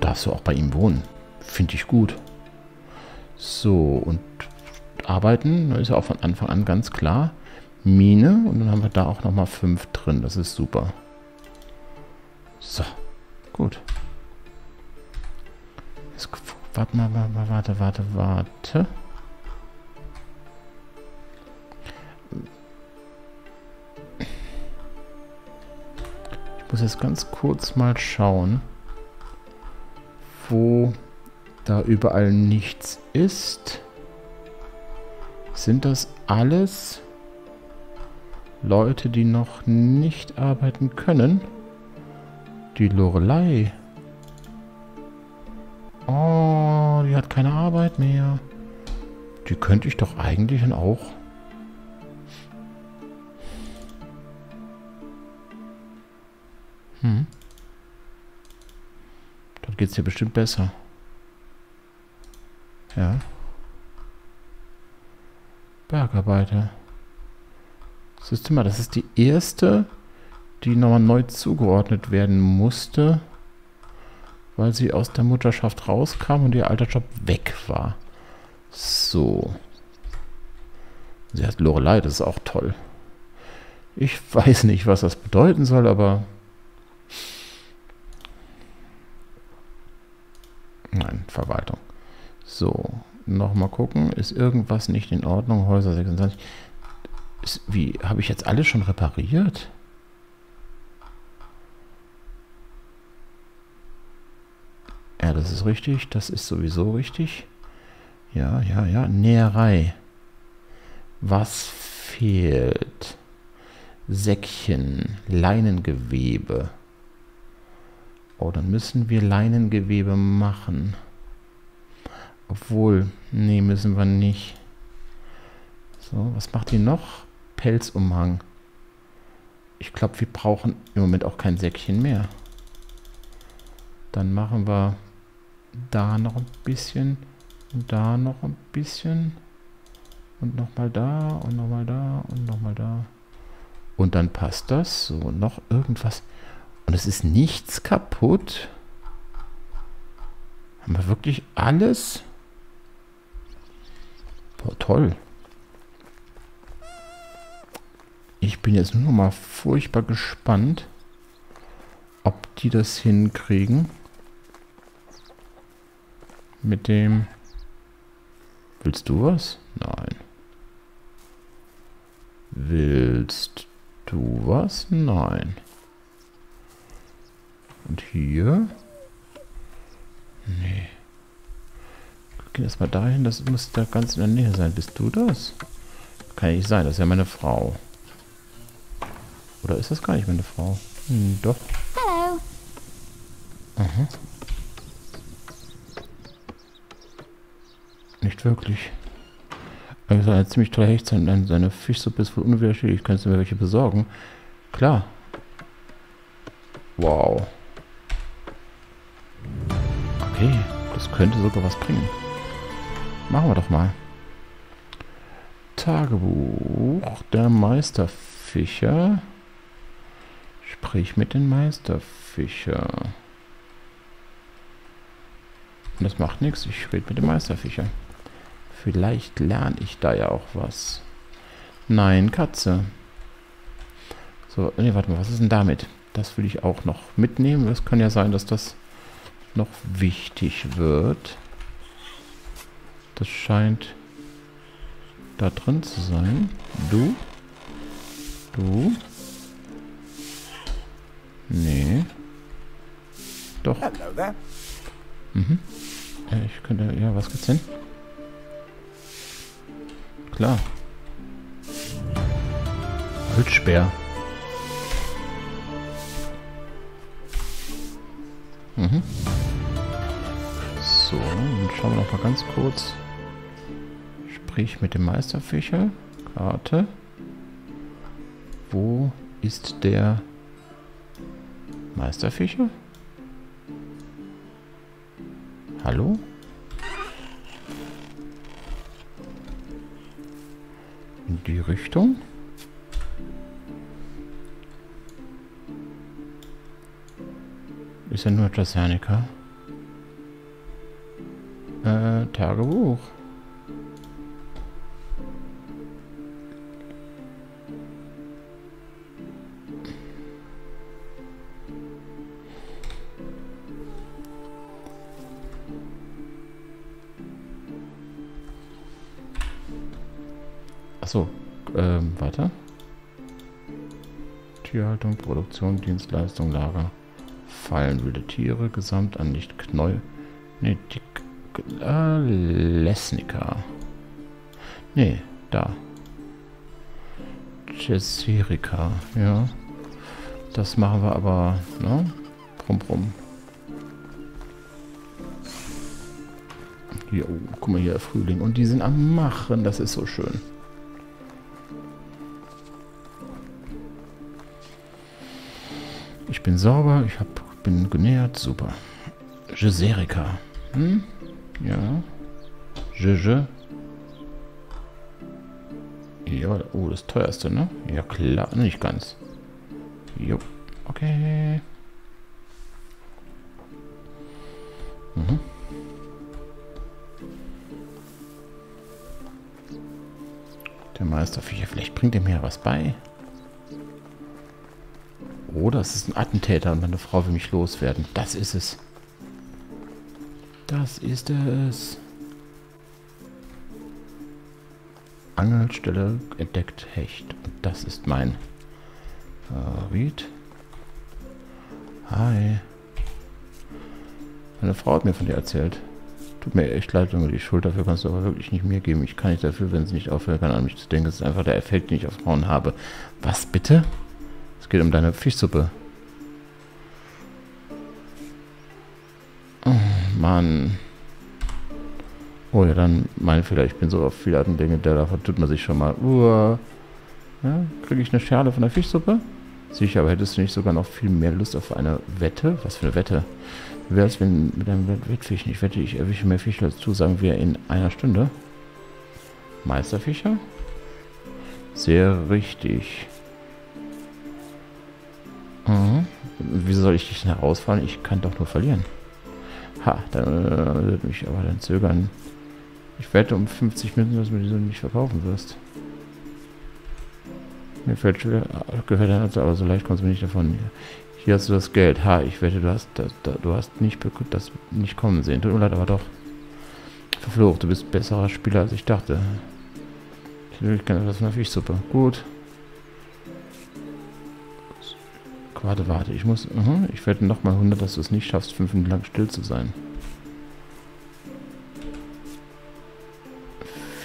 darfst du auch bei ihm wohnen. Finde ich gut. So, und arbeiten ist ja auch von Anfang an ganz klar. Mine und dann haben wir da auch nochmal fünf drin. Das ist super. So, gut. Warte mal, warte, warte, warte. Ich muss jetzt ganz kurz mal schauen, wo da überall nichts ist. Sind das alles Leute, die noch nicht arbeiten können? Die Lorelei. Oh, die hat keine Arbeit mehr. Die könnte ich doch eigentlich dann auch. Hm. Geht es dir bestimmt besser. Ja. Bergarbeiter. Siehst das ist die erste, die nochmal neu zugeordnet werden musste, weil sie aus der Mutterschaft rauskam und ihr alter Job weg war. So. Sie heißt Lorelei, das ist auch toll. Ich weiß nicht, was das bedeuten soll, aber... Nein, Verwaltung. So, nochmal gucken. Ist irgendwas nicht in Ordnung? Häuser 26. Ist, wie, habe ich jetzt alles schon repariert? Ja, das ist richtig. Das ist sowieso richtig. Ja, ja, ja. Näherei. Was fehlt? Säckchen, Leinengewebe. Oh, dann müssen wir Leinengewebe machen. Obwohl, nee, müssen wir nicht. So, was macht die noch? Pelzumhang. Ich glaube, wir brauchen im Moment auch kein Säckchen mehr. Dann machen wir da noch ein bisschen und da noch ein bisschen und nochmal da und nochmal da und nochmal da. Und dann passt das. So, noch irgendwas. Und es ist nichts kaputt. Haben wir wirklich alles? Boah, toll. Ich bin jetzt nur noch mal furchtbar gespannt, ob die das hinkriegen. Mit dem... Willst du was? Nein. Willst du was? Nein. Und hier? Nee. Geh erstmal dahin, das muss da ganz in der Nähe sein. Bist du das? Kann ja nicht sein, das ist ja meine Frau. Oder ist das gar nicht meine Frau? Hm, doch. Hallo. Aha. Nicht wirklich. Er soll ein ziemlich toller Hecht sein. Seine Fischsuppe ist wohl unwiderstehlich. Kannst du mir welche besorgen? Klar. Wow. Könnte sogar was bringen. Machen wir doch mal. Tagebuch der Meisterfischer. Sprich mit den Meisterfischer. Und das macht nichts. Ich rede mit dem Meisterfischer. Vielleicht lerne ich da ja auch was. Nein, Katze. So, nee, warte mal, was ist denn damit? Das will ich auch noch mitnehmen. Es kann ja sein, dass das noch wichtig wird. Das scheint da drin zu sein. Du? Du? Nee. Doch. Mhm. Ich könnte... Ja, was gibt's denn? Klar. Holzspeer. Mhm. So, dann schauen wir noch mal ganz kurz. Sprich mit dem Meisterfischer. Karte. Wo ist der Meisterfischer? Hallo? In die Richtung? Ist ja nur Jasanica. Tagebuch. Achso, ähm, warte. Tierhaltung, Produktion, Dienstleistung, Lager. Fallen wilde Tiere, gesamt an nicht Knäuel. Ne, die äh, Lesnica. Ne, da. Jesserica, ja. Das machen wir aber, ne? Brumm, brumm. Oh, guck mal hier, Frühling. Und die sind am Machen, das ist so schön. Ich bin sauber, ich hab, bin genährt, super. Geserica. Hm? Ja. Je. Ja, oh, das teuerste, ne? Ja, klar, nicht ganz. Jo, okay. Mhm. Der Meisterviecher, vielleicht bringt er mir was bei. Oder es ist ein Attentäter und meine Frau will mich loswerden. Das ist es. Das ist es. Angelstelle entdeckt Hecht. Und das ist mein Favorit. Hi. Meine Frau hat mir von dir erzählt. Tut mir echt leid, wenn du die Schuld dafür kannst du aber wirklich nicht mir geben. Ich kann nicht dafür, wenn sie nicht aufhören kann, an mich zu denken. Das ist einfach der Effekt, den ich auf Frauen habe. Was bitte? geht um deine Fischsuppe. Mann. Oh ja, dann mein Fehler. Ich bin so auf viele Arten Dinge, da vertut man sich schon mal. Uh, ja, kriege ich eine Schale von der Fischsuppe? Sicher, aber hättest du nicht sogar noch viel mehr Lust auf eine Wette? Was für eine Wette? Wie wäre es, wenn mit einem Wettfischen? Ich wette, ich erwische mehr Fische als du, sagen wir in einer Stunde. Meisterfischer? Sehr richtig. Mhm. Wieso soll ich dich denn herausfallen? Ich kann doch nur verlieren. Ha, dann äh, wird mich aber dann zögern. Ich wette um 50 Minuten, dass du mir die so nicht verkaufen wirst. Mir fällt schwer, gehört der aber so leicht kommst du mir nicht davon. Hier hast du das Geld. Ha, ich wette, du hast das, du hast nicht das nicht kommen sehen. Tut mir leid, aber doch. Verflucht, du bist besserer Spieler als ich dachte. Ich gerne etwas von der Fischsuppe. Gut. Warte, warte, ich muss... -huh, ich werde nochmal 100, dass du es nicht schaffst, fünf Minuten lang still zu sein.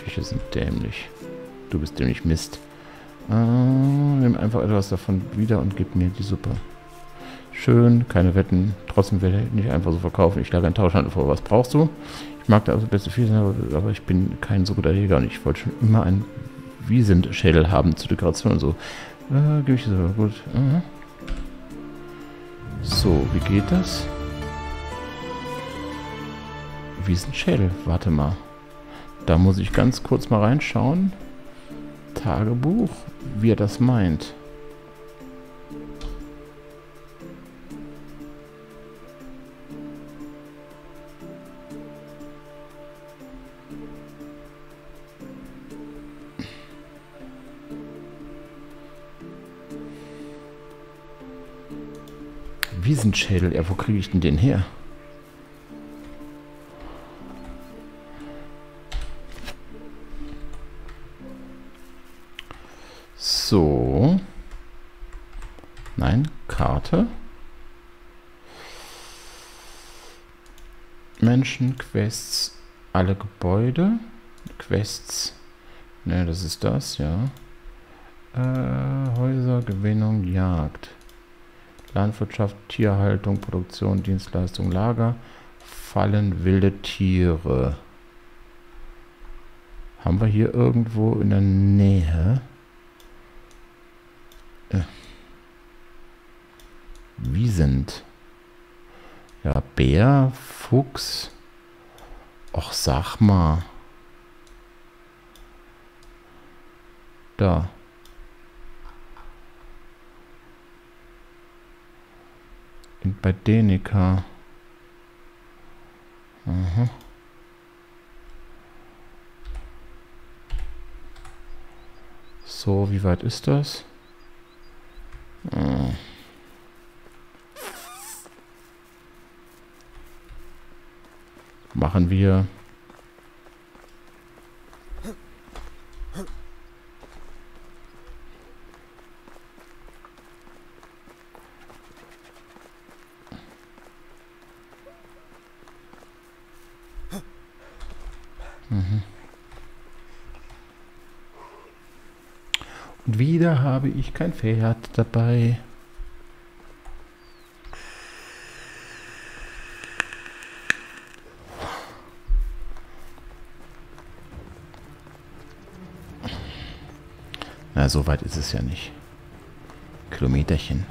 Fische sind dämlich. Du bist dämlich Mist. Äh, nimm einfach etwas davon wieder und gib mir die Suppe. Schön, keine Wetten. Trotzdem werde ich nicht einfach so verkaufen. Ich schlage einen Tauschhandel vor. Was brauchst du? Ich mag da also beste Fische, aber, aber ich bin kein so guter Jäger und ich wollte schon immer einen Wiesent-Schädel haben zur Dekoration und so. Äh, gebe ich so. Gut. -huh. So, wie geht das? Wie ist ein Schädel? Warte mal. Da muss ich ganz kurz mal reinschauen. Tagebuch, wie er das meint. Wiesenschädel. Ja, wo kriege ich denn den her? So. Nein, Karte. Menschen, Quests, alle Gebäude. Quests. Ne, das ist das, ja. Äh, Häuser, Gewinnung, Jagd. Landwirtschaft, Tierhaltung, Produktion, Dienstleistung, Lager, Fallen wilde Tiere. Haben wir hier irgendwo in der Nähe? Äh. sind? Ja, Bär, Fuchs. Och, sag mal. Da. bei Denika. Aha. Mhm. So, wie weit ist das? Mhm. Machen wir Wieder habe ich kein Pferd dabei. Na, so weit ist es ja nicht. Kilometerchen.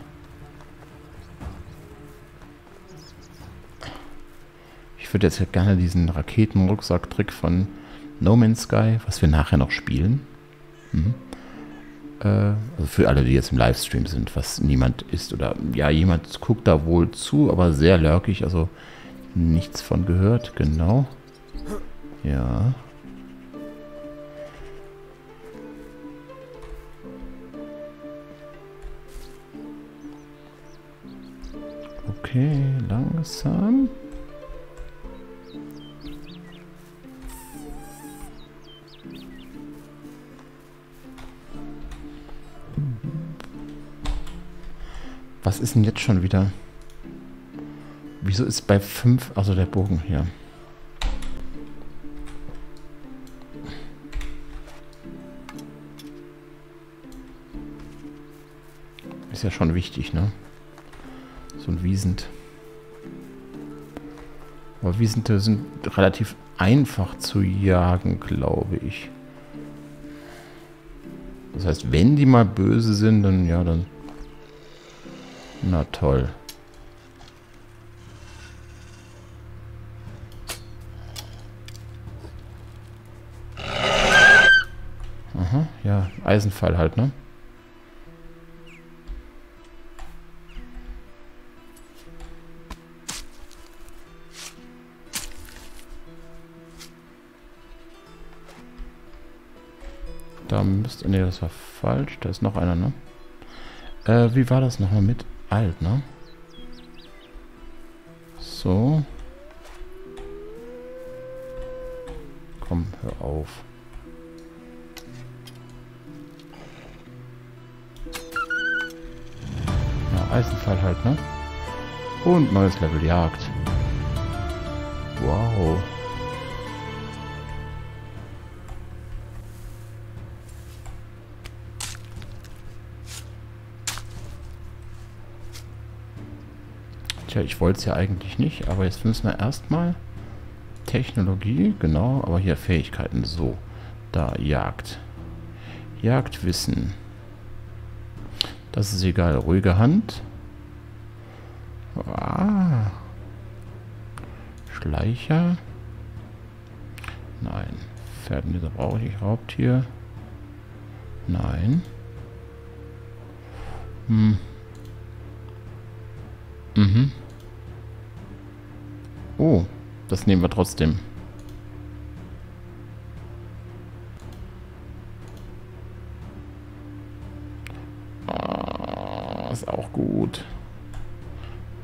würde jetzt gerne diesen Raketenrucksack-Trick von No Man's Sky, was wir nachher noch spielen. Mhm. Äh, also für alle, die jetzt im Livestream sind, was niemand ist oder ja, jemand guckt da wohl zu, aber sehr lurkig, also nichts von gehört, genau. Ja. Okay, langsam. Was ist denn jetzt schon wieder? Wieso ist bei 5, also der Bogen hier? Ist ja schon wichtig, ne? So ein Wiesent. Aber Wiesente sind relativ einfach zu jagen, glaube ich. Das heißt, wenn die mal böse sind, dann ja, dann na toll. Aha, ja, Eisenfall halt, ne? Müsste... Ne, das war falsch. Da ist noch einer, ne? Äh, wie war das nochmal mit alt, ne? So. Komm, hör auf. Ja, Eisenfall halt, ne? Und neues Level Jagd. Wow. Tja, ich wollte es ja eigentlich nicht, aber jetzt müssen wir erstmal Technologie, genau, aber hier Fähigkeiten. So, da Jagd. Jagdwissen. Das ist egal. Ruhige Hand. Ah. Schleicher. Nein. Pferdenleser brauche ich. Raubtier. Nein. Hm. Mhm. Oh, das nehmen wir trotzdem. Oh, ist auch gut.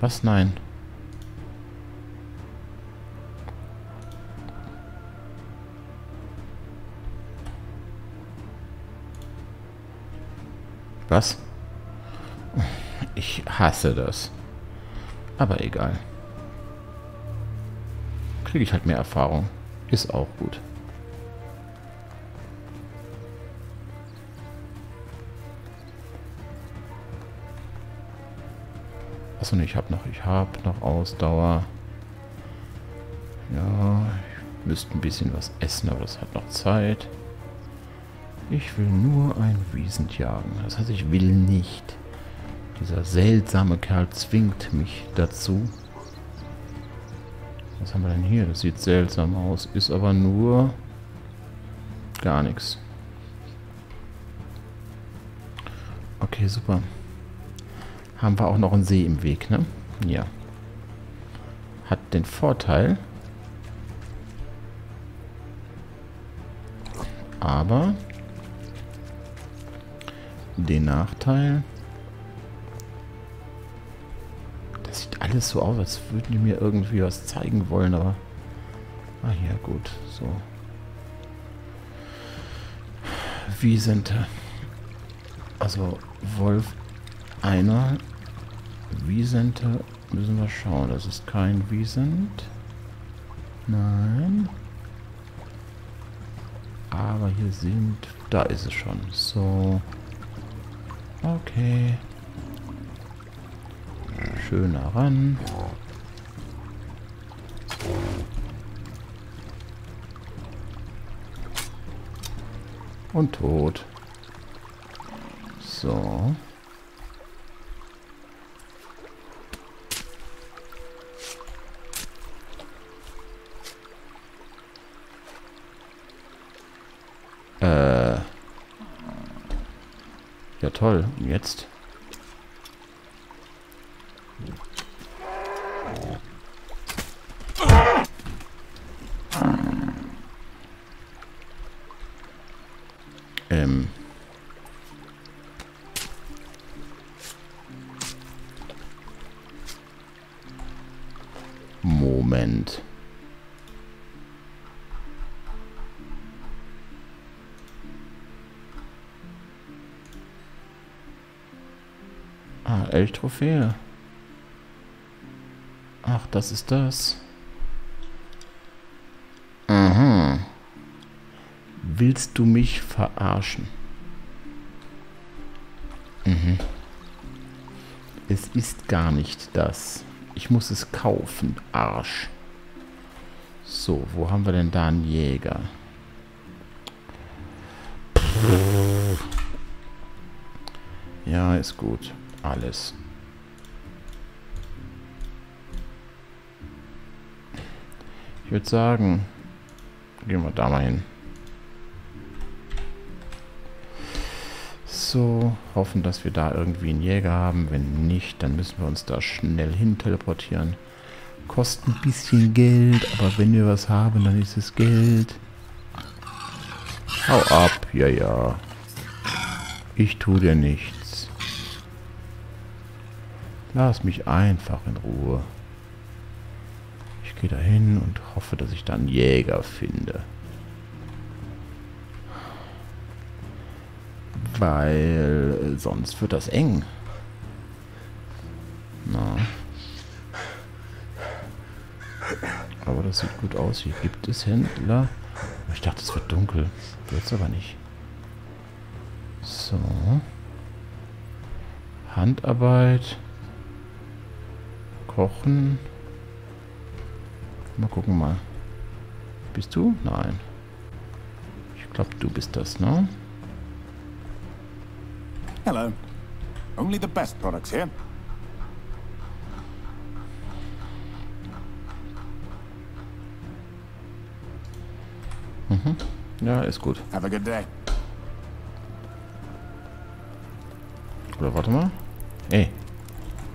Was? Nein. Was? Ich hasse das. Aber egal kriege ich halt mehr Erfahrung. Ist auch gut. Achso, ne, ich habe noch, ich habe noch Ausdauer. Ja, ich müsste ein bisschen was essen, aber das hat noch Zeit. Ich will nur ein Wiesent jagen. Das heißt, ich will nicht. Dieser seltsame Kerl zwingt mich dazu. Was haben wir denn hier? Das sieht seltsam aus. Ist aber nur gar nichts. Okay, super. Haben wir auch noch einen See im Weg, ne? Ja. Hat den Vorteil. Aber den Nachteil. Alles so aus, als würden die mir irgendwie was zeigen wollen, aber... Ah, ja, gut. So. Wiesente. Also, Wolf einer. Wiesente müssen wir schauen. Das ist kein Wiesent. Nein. Aber hier sind... Da ist es schon. So. Okay. Schöner ran. Und tot. So. Äh. Ja toll. Und jetzt? Ähm. Moment. Ah, elf Trophäe. Das ist das. Aha. Willst du mich verarschen? Mhm. Es ist gar nicht das. Ich muss es kaufen, Arsch. So, wo haben wir denn da einen Jäger? Ja, ist gut. Alles. Ich würde sagen, gehen wir da mal hin. So, hoffen, dass wir da irgendwie einen Jäger haben. Wenn nicht, dann müssen wir uns da schnell hin teleportieren. Kostet ein bisschen Geld, aber wenn wir was haben, dann ist es Geld. Hau ab, ja, ja. Ich tue dir nichts. Lass mich einfach in Ruhe. Gehe da hin und hoffe, dass ich da einen Jäger finde. Weil sonst wird das eng. Na. Aber das sieht gut aus. Hier gibt es Händler. Ich dachte, es wird dunkel. Wird es aber nicht. So. Handarbeit. Kochen. Mal gucken mal. Bist du? Nein. Ich glaube, du bist das, ne? Hello. Only the best products here. Mhm. Ja, ist gut. Have a good day. Oder warte mal. Ey,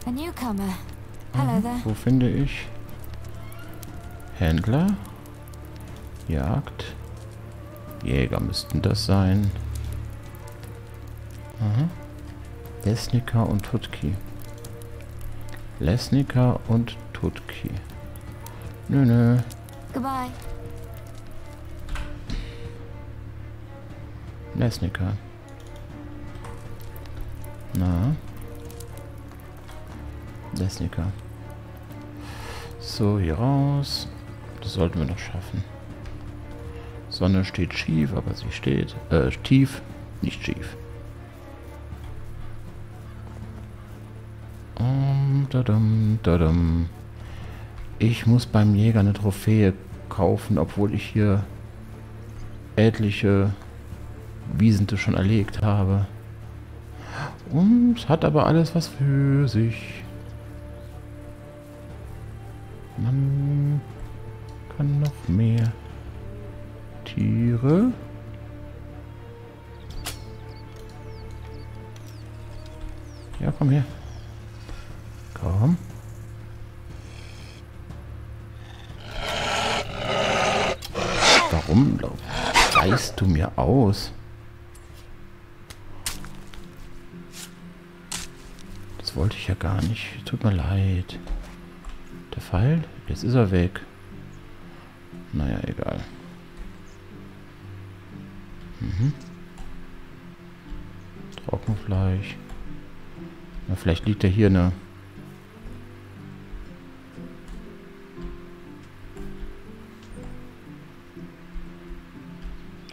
A newcomer. Hello there. wo finde ich Händler? Jagd. Jäger müssten das sein. Aha. Lesnika und Tutki. Lesnika und Tutki. Nö, nö. Goodbye. Lesnika. Na. Lesnika. So, hier raus. Das sollten wir noch schaffen. Sonne steht schief, aber sie steht. Äh, tief, nicht schief. Um, dadum, dadum. Ich muss beim Jäger eine Trophäe kaufen, obwohl ich hier etliche Wiesente schon erlegt habe. Und hat aber alles was für sich. Man kann noch mehr Tiere. Ja, komm her. Komm. Warum weißt du mir aus? das wollte ich ja gar nicht. Tut mir leid. Der Pfeil? Jetzt ist er weg. Naja, egal. Mhm. Trockenfleisch. Na, vielleicht liegt ja hier eine...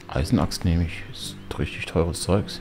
Eisenaxt nehme ich. Ist richtig teures Zeugs.